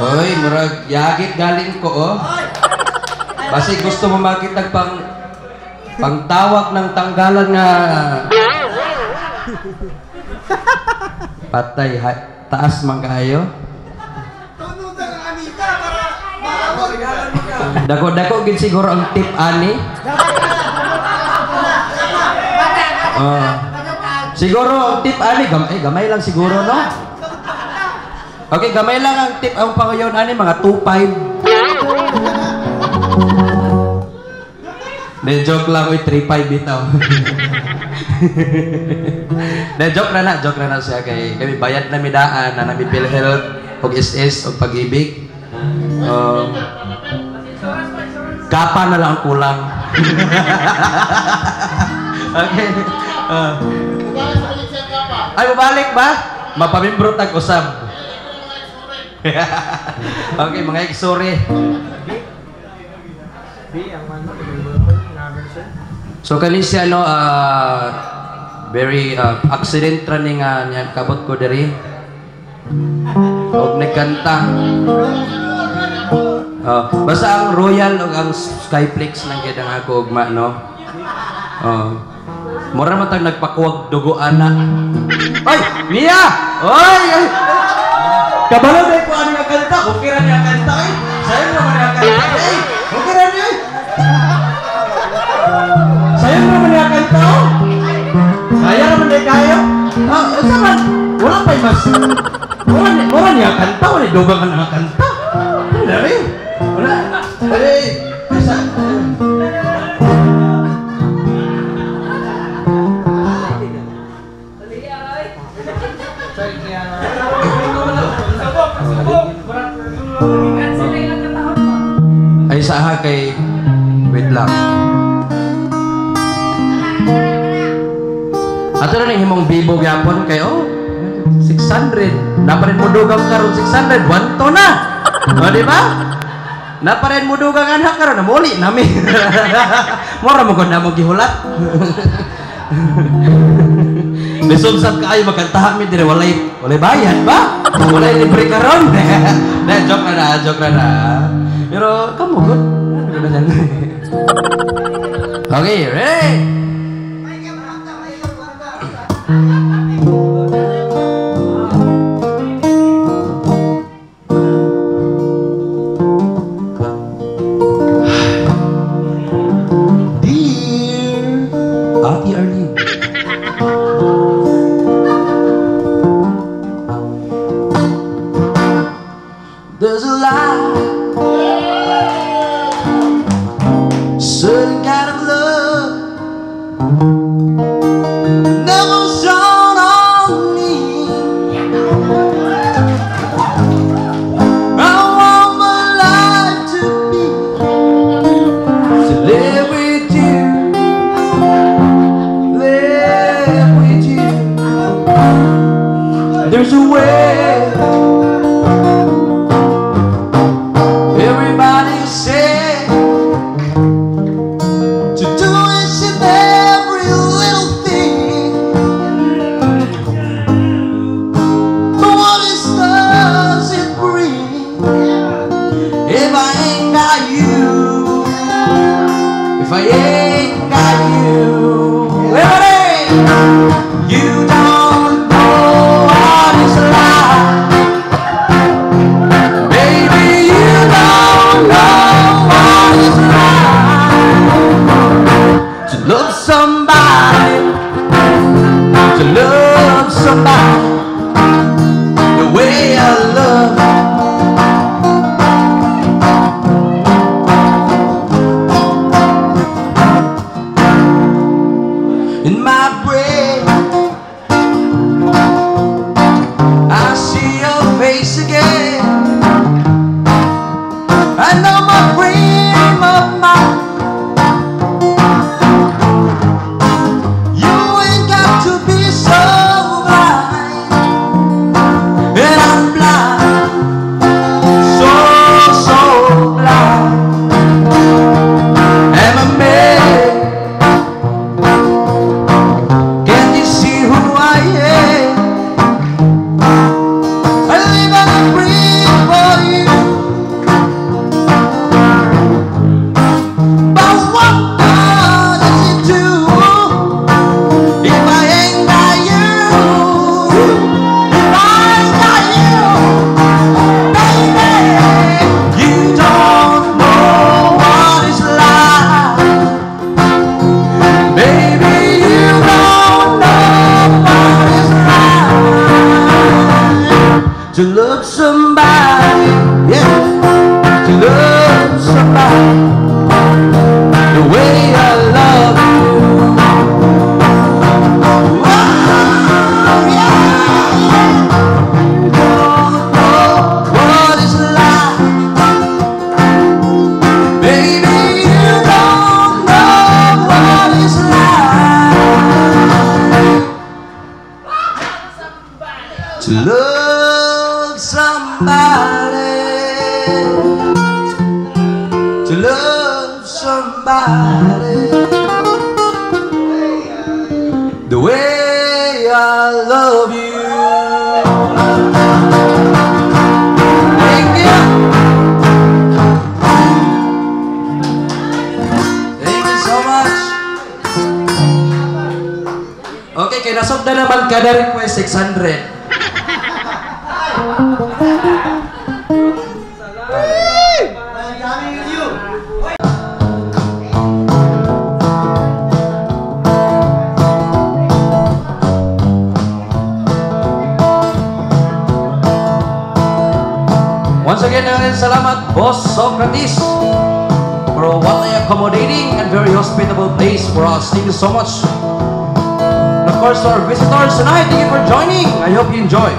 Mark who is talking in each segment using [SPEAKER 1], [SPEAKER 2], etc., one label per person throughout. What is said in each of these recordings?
[SPEAKER 1] Hoy, murag yagit galing ko oh. Basi gusto mo makita pang pangtawag ng tanggalan nga Patay, ha, taas man kayo.
[SPEAKER 2] Maabot.
[SPEAKER 1] Dako-dako gid siguro ang tip ani. Oh. Siguro tip ani gamay, gamay lang siguro no. Okay, gamay lang ang tip ang pangayon ani mga 25. De joke lang oy 35 bitaw. De joke na na, joke na na siya kay kami bayad na midaan na nami PhilHealth og SS og pag-ibig. Um, Kapa na lang ang kulang. okay.
[SPEAKER 2] Pa.
[SPEAKER 1] ay, babalik ba? Mapamimbro tag usab. okay, mga iksuri. So kani siya no ah, very ah, accident ra ni nga niya kabot ko diri. Og nagkanta. Oh, basta ang Royal ug ang Skyflex lang gid ang ako ugma no. Oh. Mura man tag nagpakuwag dugo ana. Ay, Mia! Oy! ay! Kabalo dai ko ani kanta, okay ra niya kanta ay. Sayo naman niya kanta ay. Okay ra niya. Sayo naman niya kanta. oh. Saya naman dai kayo. Ah, usa man. Wala pa mas. Wala ni, wala niya kanta, wala ni dugang nga kanta. Wala rin. Wala. Ay, isa. Ay sa ha kay wait lang. Ato na ning himong bibo gyapon kay oh 600. Naparin mo dugang karon 600, wanto na. O di ba? Naparin mo dugang anak karon namuli nami. Mora mo na mo gihulat. Nisumsab kaayo magkantahan mi dire walay walay bayad ba? Walay libre karon. Na joke na na, joke na na. 여러 건 먹고? 그러셨네 오케이 레디 if I ain't got you. Liberty! You don't know what it's like. Baby, you don't know what it's like. To love somebody, to love somebody. to love some. to love somebody the way I love you. Thank you so much. Okay, kaya nasok na naman kada request 600. Maraming maraming salamat, Boss Socrates, for a a accommodating and very hospitable place for us. Thank you so much. And of course, our visitors tonight, thank you for joining. I hope you enjoy.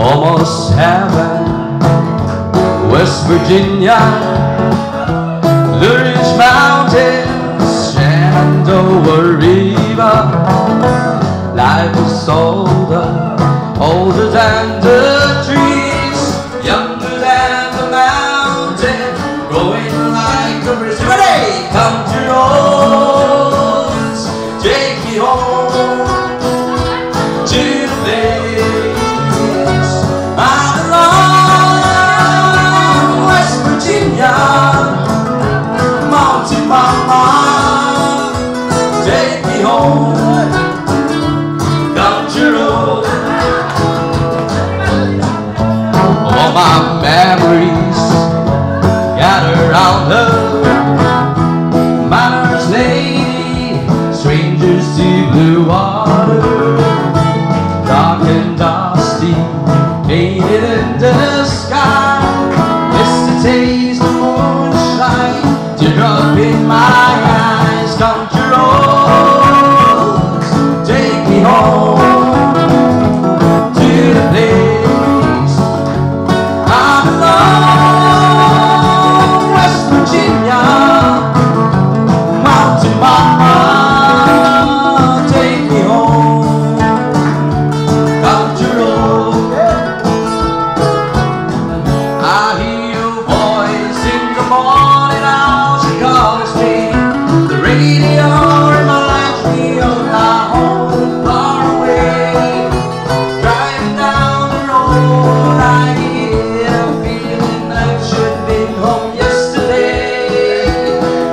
[SPEAKER 1] Almost heaven, West Virginia. I was older, older than the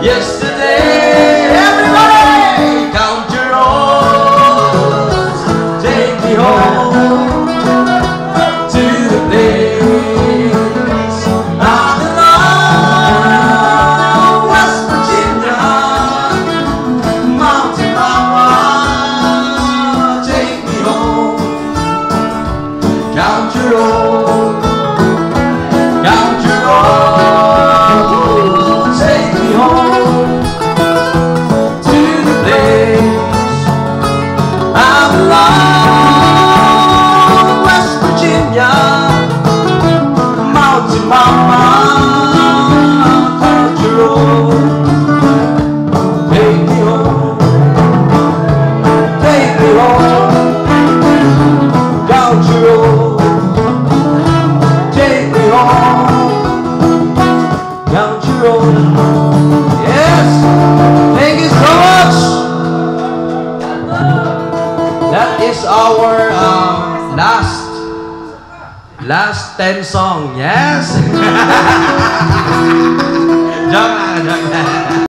[SPEAKER 1] Yesterday our um, last last 10 song. Yes.